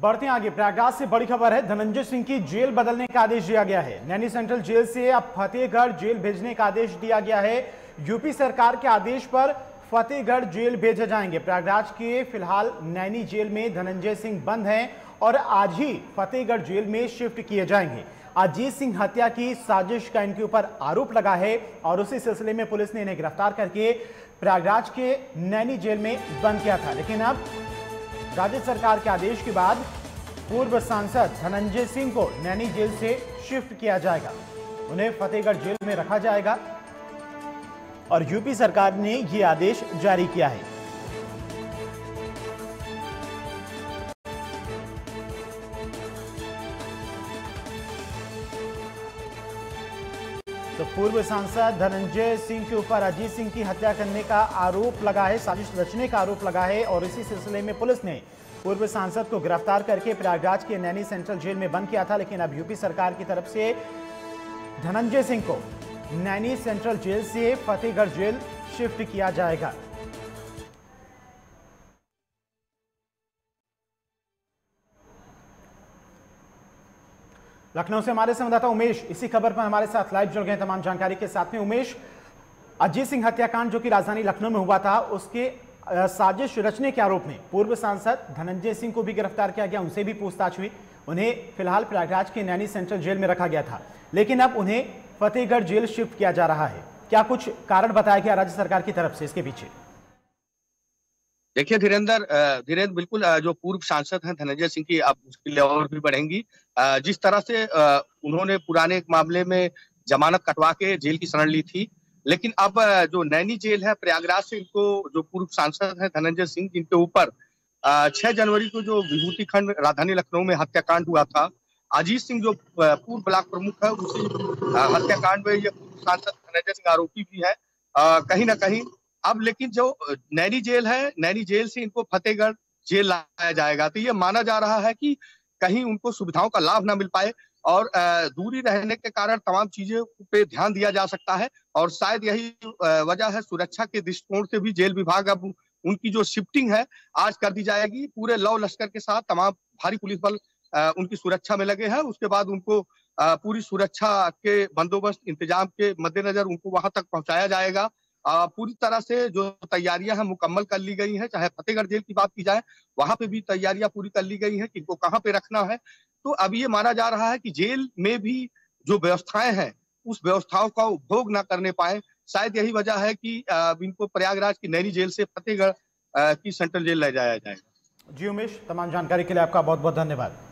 बढ़ते आगे। प्रयागराज से बड़ी खबर है, धनंजय सिंह की जेल बदलने का आदेश दिया गया है। नैनी सेंट्रल जेल से अब फतेहगढ़ जेल भेजने का आदेश दिया गया है। यूपी सरकार के आदेश पर फतेहगढ़ जेल भेजे जाएँगे। प्रयागराज के फ़िलहाल नैनी जेल में धनंजय सिंह बंद हैं और आज ही फतेहगढ़ जेल में शिफ्ट किए जाएँगे। अजीत सिंह हत्या की साजिश का इनके ऊपर आरोप लगा है और उसी सिलसिले में पुलिस ने इन्हें गिरफ़्तार करके प्रयागराज के नैनी जेल में बंद किया था। लेकिन अब राज्य सरकार के आदेश के बाद पूर्व सांसद धनंजय सिंह को नैनी जेल से शिफ्ट किया जाएगा। उन्हें फतेहगढ़ जेल में रखा जाएगा। और यूपी सरकार ने ये आदेश जारी किया है। तो पूर्व सांसद धनंजय सिंह के ऊपर अजीत सिंह की हत्या करने का आरोप लगा है, साजिश रचने का आरोप लगा है और इसी सिलसिले में पुलिस ने पूर्व सांसद को गिरफ़्तार करके प्रयागराज के नैनी सेंट्रल जेल में बंद किया था, लेकिन अब यूपी सरकार की तरफ़ से धनंजय सिंह को नैनी सेंट्रल जेल से फतेहगढ़ जेल शिफ्ट किया जाएगा। लखनऊ से हमारे संवाददाता उमेश, इसी खबर पर हमारे साथ लाइव जुड़ गए तमाम जानकारी के साथ में। उमेश, अजीत सिंह हत्याकांड जो कि राजधानी लखनऊ में हुआ था, उसके साजिश रचने के आरोप में पूर्व सांसद धनंजय सिंह को भी गिरफ़्तार किया गया, उनसे भी पूछताछ हुई। उन्हें फ़िलहाल प्रयागराज के नैनी सेंट्रल जेल में रखा गया था, लेकिन अब उन्हें फतेहगढ़ जेल शिफ्ट किया जा रहा है। क्या कुछ कारण बताया गया राज्य सरकार की तरफ़ से इसके पीछे? देखिए धीरेन्द्र धीरेन्द्र बिल्कुल जो पूर्व सांसद हैं, धनंजय सिंह की अब मुश्किलें और भी बढ़ेंगी। जिस तरह से उन्होंने पुराने एक मामले में जमानत कटवा के जेल की शरण ली थी, लेकिन अब जो नैनी जेल है, प्रयागराज से इनको, जो पूर्व सांसद है, धनंजय सिंह, जिनके ऊपर छह जनवरी को जो विभूति खंड राजधानी लखनऊ में हत्याकांड हुआ था, अजीत सिंह जो पूर्व ब्लॉक प्रमुख है, उसी हत्याकांड में ये पूर्व सांसद धनंजय सिंह आरोपी भी है। कहीं ना कहीं अब लेकिन जो नैनी जेल है, नैनी जेल से इनको फतेहगढ़ जेल लाया जाएगा। तो ये माना जा रहा है कि कहीं उनको सुविधाओं का लाभ ना मिल पाए और दूरी रहने के कारण तमाम चीज़ों पे ध्यान दिया जा सकता है और शायद यही वजह है सुरक्षा के दृष्टिकोण से भी जेल विभाग अब उनकी जो शिफ्टिंग है, आज कर दी जाएगी। पूरे लव लश्कर के साथ तमाम भारी पुलिस बल उनकी सुरक्षा में लगे हैं। उसके बाद उनको पूरी सुरक्षा के बंदोबस्त, इंतज़ाम के मद्देनजर उनको वहाँ तक पहुँचाया जाएगा। पूरी तरह से जो तैयारियाँ हैं, मुकम्मल कर ली गई हैं। चाहे फतेहगढ़ जेल की बात की जाए, वहाँ पे भी तैयारियाँ पूरी कर ली गई हैं कि इनको कहाँ पे रखना है। तो अब ये माना जा रहा है कि जेल में भी जो व्यवस्थाएँ हैं, उस व्यवस्थाओं का उपभोग न करने पाए। शायद यही वजह है कि इनको प्रयागराज की नैनी जेल से फतेहगढ़ की सेंट्रल जेल ले जाया जाएगा। जी उमेश, तमाम जानकारी के लिए आपका बहुत बहुत धन्यवाद।